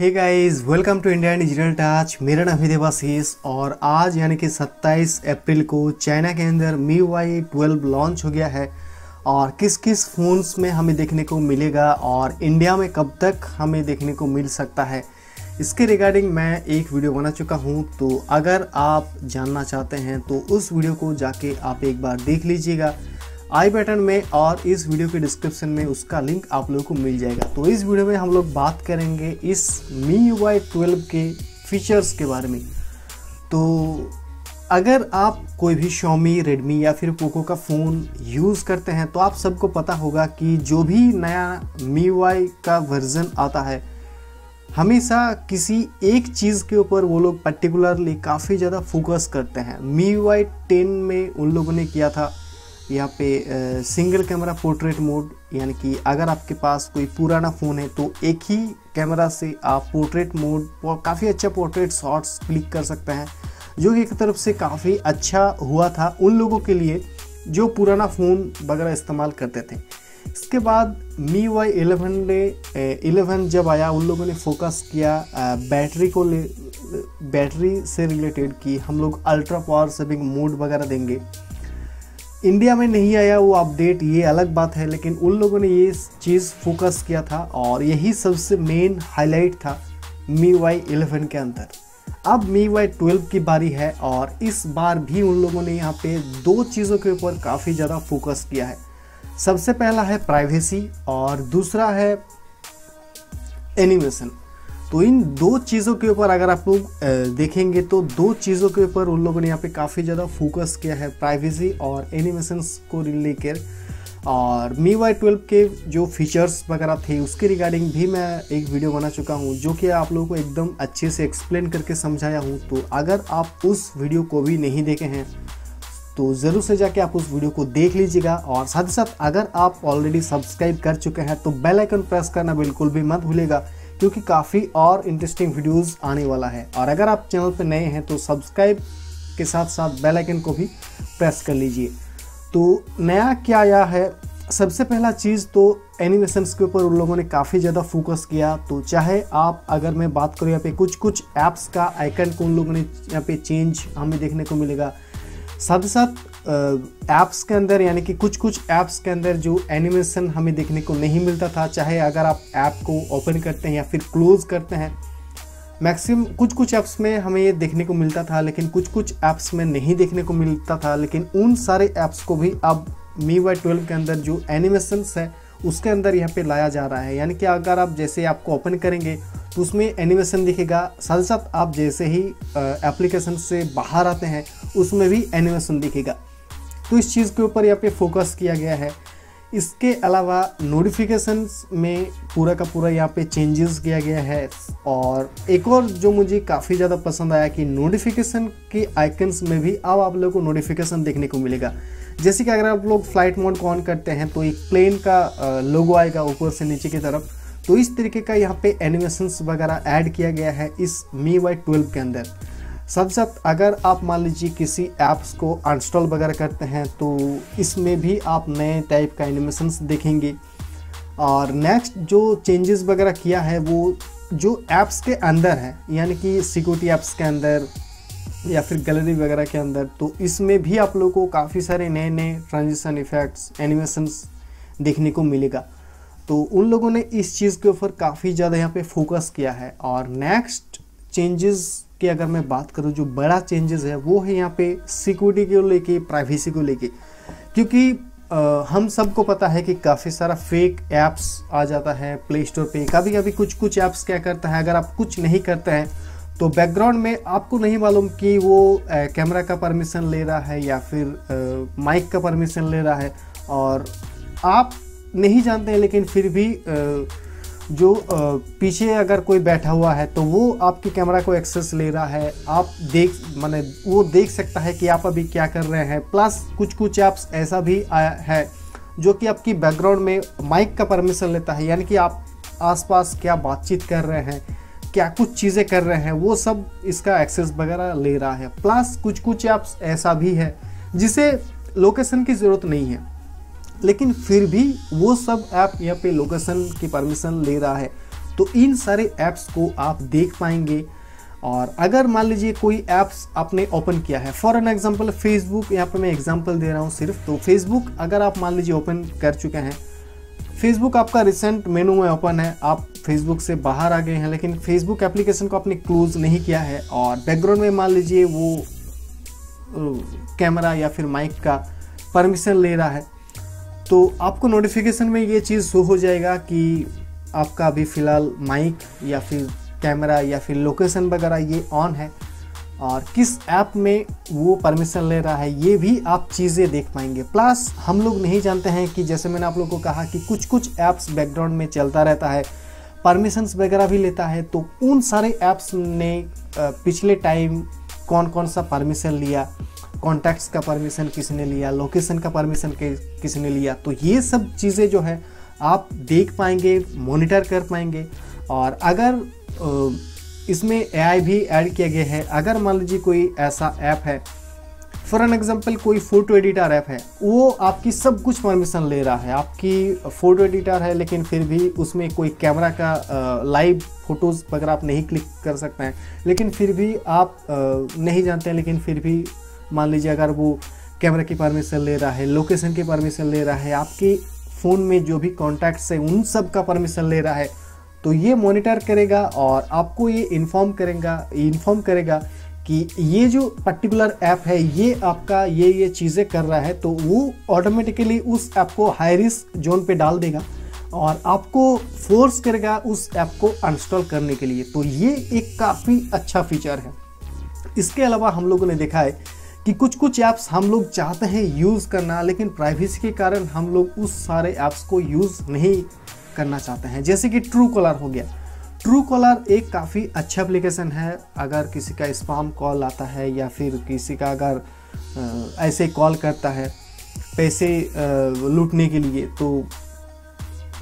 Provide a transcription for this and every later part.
Hey guys welcome to India digital touch मेरा नाम है देवाशीष और आज यानी कि 27 अप्रैल को चाइना के अंदर मी वाई ट्वेल्व लॉन्च हो गया है और किस किस फ़ोन्स में हमें देखने को मिलेगा और इंडिया में कब तक हमें देखने को मिल सकता है। इसके रिगार्डिंग मैं एक वीडियो बना चुका हूँ तो अगर आप जानना चाहते हैं तो उस वीडियो को जाके आप एक बार देख लीजिएगा। आई बटन में और इस वीडियो के डिस्क्रिप्शन में उसका लिंक आप लोगों को मिल जाएगा। तो इस वीडियो में हम लोग बात करेंगे इस मी यू वाई ट्वेल्व के फीचर्स के बारे में। तो अगर आप कोई भी शॉमी रेडमी या फिर पोको का फ़ोन यूज़ करते हैं तो आप सबको पता होगा कि जो भी नया मी वाई का वर्जन आता है, हमेशा किसी एक चीज़ के ऊपर वो लोग पर्टिकुलरली काफ़ी ज़्यादा फोकस करते हैं। मी वाई टेन में उन लोगों ने किया था। यहाँ पे सिंगल कैमरा पोर्ट्रेट मोड यानी कि अगर आपके पास कोई पुराना फ़ोन है तो एक ही कैमरा से आप पोर्ट्रेट मोड और काफ़ी अच्छा पोर्ट्रेट शॉट्स क्लिक कर सकते हैं। जो कि एक तरफ़ से काफ़ी अच्छा हुआ था उन लोगों के लिए जो पुराना फ़ोन वगैरह इस्तेमाल करते थे। इसके बाद मी वाई एलेवन ने इलेवन जब आया, उन लोगों ने फोकस किया बैटरी को ले बैटरी से रिलेटेड कि हम लोग अल्ट्रा पावर सेविंग मोड वगैरह देंगे। इंडिया में नहीं आया वो अपडेट ये अलग बात है, लेकिन उन लोगों ने ये चीज़ फोकस किया था और यही सबसे मेन हाईलाइट था मी वाई इलेवन के अंदर। अब मी वाई ट्वेल्व की बारी है और इस बार भी उन लोगों ने यहाँ पे दो चीज़ों के ऊपर काफ़ी ज़्यादा फोकस किया है। सबसे पहला है प्राइवेसी और दूसरा है एनिमेशन तो इन दो चीज़ों के ऊपर अगर आप लोग देखेंगे तो दो चीज़ों के ऊपर उन लोगों ने यहाँ पे काफ़ी ज़्यादा फोकस किया है प्राइवेसी और एनिमेशंस को लेकर। और मी वाई ट्वेल्व के जो फीचर्स वगैरह थे, उसके रिगार्डिंग भी मैं एक वीडियो बना चुका हूँ, जो कि आप लोगों को एकदम अच्छे से एक्सप्लेन करके समझाया हूँ। तो अगर आप उस वीडियो को भी नहीं देखे हैं तो ज़रूर से जाके आप उस वीडियो को देख लीजिएगा। और साथ ही साथ अगर आप ऑलरेडी सब्सक्राइब कर चुके हैं तो बेल आइकन प्रेस करना बिल्कुल भी मत भूलेगा क्योंकि काफ़ी और इंटरेस्टिंग वीडियोस आने वाला है। और अगर आप चैनल पर नए हैं तो सब्सक्राइब के साथ साथ बेल आइकन को भी प्रेस कर लीजिए। तो नया क्या आया है? सबसे पहला चीज़ तो एनिमेशंस के ऊपर उन लोगों ने काफ़ी ज़्यादा फोकस किया। तो चाहे आप, अगर मैं बात करूँ यहाँ पे कुछ कुछ ऐप्स का आइकन को उन लोगों ने यहाँ पे चेंज हमें देखने को मिलेगा। साथ ही साथ ऐप्स के अंदर, यानी कि कुछ कुछ ऐप्स के अंदर जो एनिमेशन हमें देखने को नहीं मिलता था, चाहे अगर आप ऐप को ओपन करते हैं या फिर क्लोज करते हैं मैक्सिमम कुछ कुछ ऐप्स में हमें ये देखने को मिलता था, लेकिन कुछ कुछ ऐप्स में नहीं देखने को मिलता था, लेकिन उन सारे ऐप्स को भी अब मी वाई ट्वेल्व के अंदर जो एनिमेशंस है, उसके अंदर यहाँ पे लाया जा रहा है। यानी कि अगर आप जैसे आपको ओपन करेंगे तो उसमें एनिमेशन दिखेगा। साथ साथ आप जैसे ही एप्लीकेशन से बाहर आते हैं, उसमें भी एनिमेशन दिखेगा। तो इस चीज़ के ऊपर यहाँ पे फोकस किया गया है। इसके अलावा नोटिफिकेशन में पूरा का पूरा यहाँ पे चेंजेस किया गया है और एक और जो मुझे काफ़ी ज़्यादा पसंद आया कि नोटिफिकेशन के आइकन्स में भी अब आप लोगों को नोटिफिकेशन देखने को मिलेगा। जैसे कि अगर आप लोग फ़्लाइट मोड को ऑन करते हैं तो एक प्लेन का लोगो आएगा ऊपर से नीचे की तरफ़। तो इस तरीके का यहाँ पे एनिमेशंस वगैरह ऐड किया गया है इस मी वाई ट्वेल्व के अंदर। साथ साथ अगर आप मान लीजिए किसी ऐप्स को अनस्टॉल वगैरह करते हैं तो इसमें भी आप नए टाइप का एनिमेशंस देखेंगे। और नेक्स्ट जो चेंजेस वगैरह किया है, वो जो ऐप्स के अंदर है, यानी कि सिक्योरिटी ऐप्स के अंदर या फिर गैलरी वगैरह के अंदर तो इसमें भी आप लोगों को काफ़ी सारे नए नए ट्रांजिशन इफ़ेक्ट्स एनिमेशंस देखने को मिलेगा। तो उन लोगों ने इस चीज़ के ऊपर काफ़ी ज़्यादा यहाँ पे फोकस किया है। और नेक्स्ट चेंजेस की अगर मैं बात करूँ जो बड़ा चेंजेस है वो है यहाँ पे सिक्योरिटी को लेके प्राइवेसी को लेके। क्योंकि आ, हम सबको पता है कि काफ़ी सारा फेक ऐप्स आ जाता है प्ले स्टोर पे। कभी कभी कुछ कुछ ऐप्स क्या करता है अगर आप कुछ नहीं करते हैं तो बैकग्राउंड में आपको नहीं मालूम कि वो कैमरा का परमिशन ले रहा है या फिर माइक का परमिशन ले रहा है। और आप नहीं जानते हैं लेकिन फिर भी आ, जो पीछे अगर कोई बैठा हुआ है तो वो आपके कैमरा को एक्सेस ले रहा है। आप देख, माने वो देख सकता है कि आप अभी क्या कर रहे हैं। प्लस कुछ कुछ ऐप्स ऐसा भी आया है, जो कि आपकी बैकग्राउंड में माइक का परमिशन लेता है। यानी कि आप आसपास क्या बातचीत कर रहे हैं, क्या कुछ चीज़ें कर रहे हैं, वो सब इसका एक्सेस वगैरह ले रहा है। प्लस कुछ कुछ ऐप्स ऐसा भी है, जिसे लोकेशन की ज़रूरत नहीं है। लेकिन फिर भी वो सब ऐप यहाँ पे लोकेशन की परमिशन ले रहा है। तो इन सारे ऐप्स को आप देख पाएँगे। और अगर मान लीजिए कोई ऐप्स आपने ओपन किया है फॉर एन एग्ज़ाम्पल फेसबुक यहाँ पे मैं एग्ज़ाम्पल दे रहा हूँ सिर्फ़। तो फेसबुक अगर आप मान लीजिए ओपन कर चुके हैं फेसबुक आपका रिसेंट मेनू में ओपन है। आप फेसबुक से बाहर आ गए हैं, लेकिन फेसबुक एप्लीकेशन को आपने क्लोज नहीं किया है। और बैकग्राउंड में मान लीजिए वो कैमरा या फिर माइक का परमिशन ले रहा है। तो आपको नोटिफिकेशन में ये चीज़ शो हो जाएगा कि आपका अभी फ़िलहाल माइक या फिर कैमरा या फिर लोकेशन वगैरह ये ऑन है। और किस ऐप में वो परमिशन ले रहा है, ये भी आप चीज़ें देख पाएँगे। प्लस हम लोग नहीं जानते हैं कि जैसे मैंने आप लोग को कहा कि कुछ कुछ ऐप्स बैकग्राउंड में चलता रहता है परमिशंस वगैरह भी लेता है तो उन सारे ऐप्स ने पिछले टाइम कौन कौन सा परमिशन लिया कॉन्टैक्ट्स का परमिशन किसने लिया लोकेशन का परमिशन किसने लिया? तो ये सब चीज़ें जो है, आप देख पाएँगे मॉनिटर कर पाएँगे। और अगर इसमें एआई भी ऐड किया गया है, अगर मान लीजिए कोई ऐसा ऐप है फॉर एन एग्ज़ाम्पल कोई फ़ोटो एडिटर ऐप है, वो आपकी सब कुछ परमिशन ले रहा है। आपकी फ़ोटो एडिटर है, लेकिन फिर भी उसमें कोई कैमरा का लाइव फ़ोटोज़ वगैरह आप नहीं क्लिक कर सकते हैं, लेकिन फिर भी आप नहीं जानते हैं, लेकिन फिर भी मान लीजिए अगर वो कैमरा की परमिशन ले रहा है लोकेशन की परमिशन ले रहा है, आपके फ़ोन में जो भी कॉन्टैक्ट्स है, उन सब का परमिशन ले रहा है तो ये मॉनिटर करेगा और आपको ये इन्फॉर्म करेगा इन्फॉर्म करेगा कि ये जो पर्टिकुलर ऐप है, ये आपका ये ये चीज़ें कर रहा है तो वो ऑटोमेटिकली उस ऐप को हाई रिस्क जोन पे डाल देगा और आपको फोर्स करेगा उस ऐप को अनस्टॉल करने के लिए। तो ये एक काफ़ी अच्छा फीचर है। इसके अलावा हम लोगों ने देखा है कि कुछ कुछ ऐप्स हम लोग चाहते हैं यूज़ करना, लेकिन प्राइवेसी के कारण हम लोग उस सारे ऐप्स को यूज़ नहीं करना चाहते हैं। जैसे कि ट्रू कॉलर हो गया। ट्रू कॉलर एक काफ़ी अच्छा एप्लीकेशन है। अगर किसी का स्पाम कॉल आता है या फिर किसी का अगर ऐसे कॉल करता है पैसे लूटने के लिए तो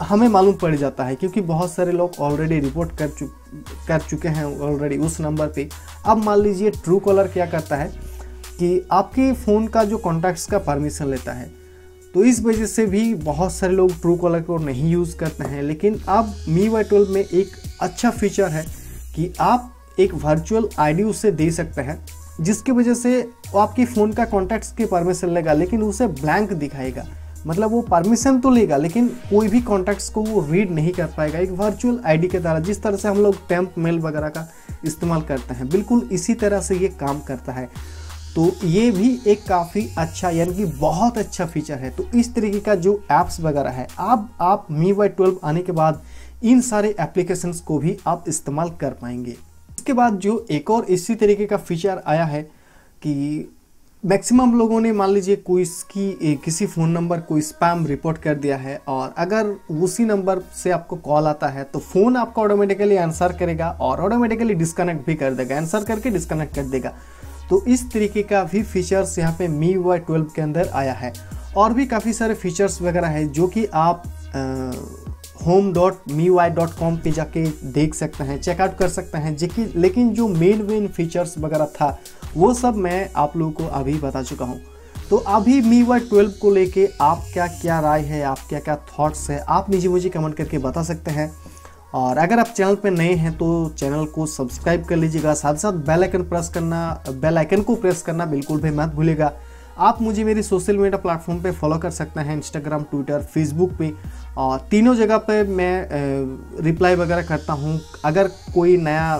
हमें मालूम पड़ जाता है क्योंकि बहुत सारे लोग ऑलरेडी रिपोर्ट कर कर चुके हैं ऑलरेडी उस नंबर पे। अब मान लीजिए ट्रू कॉलर क्या करता है? कि आपके फ़ोन का जो कॉन्टैक्ट्स का परमिशन लेता है तो इस वजह से भी बहुत सारे लोग ट्रू कॉलर को नहीं यूज़ करते हैं। लेकिन अब मी वाई ट्वेल्व में एक अच्छा फीचर है कि आप एक वर्चुअल आईडी उसे दे सकते हैं, जिसकी वजह से आपके फ़ोन का कॉन्टैक्ट्स के परमिशन लेगा, लेकिन उसे ब्लैंक दिखाएगा। मतलब वो परमिशन तो लेगा, लेकिन कोई भी कॉन्टैक्ट्स को वो रीड नहीं कर पाएगा। एक वर्चुअल आईडी के द्वारा, जिस तरह से हम लोग टैंप मेल वगैरह का इस्तेमाल करते हैं, बिल्कुल इसी तरह से ये काम करता है। तो ये भी एक काफ़ी अच्छा यानी कि बहुत अच्छा फीचर है। तो इस तरीके का जो ऐप्स वगैरह है, अब आप मी वाई ट्वेल्व आने के बाद इन सारे एप्लीकेशन को भी आप इस्तेमाल कर पाएँगे। इसके बाद जो एक और इसी तरीके का फीचर आया है कि मैक्सिमम लोगों ने मान लीजिए कोई इसकी किसी फ़ोन नंबर को स्पैम रिपोर्ट कर दिया है और अगर उसी नंबर से आपको कॉल आता है तो फ़ोन आपका ऑटोमेटिकली आंसर करेगा और ऑटोमेटिकली डिस्कनेक्ट भी कर देगा। आंसर करके डिस्कनेक्ट कर देगा। तो इस तरीके का भी फीचर्स यहाँ पे मी वाई ट्वेल्व के अंदर आया है। और भी काफ़ी सारे फीचर्स वगैरह हैं जो कि आप home dot Mi Y dot com पर जाके देख सकते हैं चेकआउट कर सकते हैं। जो लेकिन जो मेन मेन फीचर्स वगैरह था, वो सब मैं आप लोगों को अभी बता चुका हूँ। तो अभी मी वाई ट्वेल्व को लेके आप क्या क्या राय है, आप क्या क्या थॉट्स है, आप नीचे मुझे कमेंट करके बता सकते हैं। और अगर आप चैनल पर नए हैं तो चैनल को सब्सक्राइब कर लीजिएगा। साथ साथ बेल आइकन प्रेस करना, बेल आइकन को प्रेस करना बिल्कुल भी मत भूलेगा आप मुझे मेरी सोशल मीडिया प्लेटफॉर्म पे फॉलो कर सकते हैं इंस्टाग्राम ट्विटर फेसबुक पे। और तीनों जगह पे मैं रिप्लाई वगैरह करता हूँ। अगर कोई नया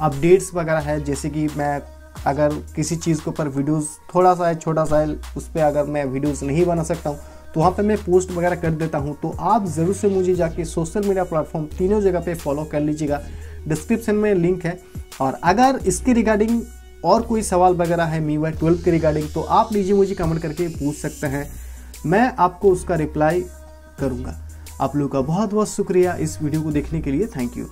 अपडेट्स वगैरह है, जैसे कि मैं अगर किसी चीज़ के ऊपर वीडियोस थोड़ा सा है, छोटा सा है, उस पर अगर मैं वीडियोस नहीं बना सकता हूँ तो वहाँ पे मैं पोस्ट वगैरह कर देता हूँ। तो आप ज़रूर से मुझे जाके सोशल मीडिया प्लेटफॉर्म तीनों जगह पे फॉलो कर लीजिएगा। डिस्क्रिप्शन में लिंक है। और अगर इसके रिगार्डिंग और कोई सवाल वगैरह है मी वाई ट्वेल्व के रिगार्डिंग तो आप लीजिए मुझे कमेंट करके पूछ सकते हैं। मैं आपको उसका रिप्लाई करूँगा। आप लोगों का बहुत बहुत शुक्रिया इस वीडियो को देखने के लिए। Thank you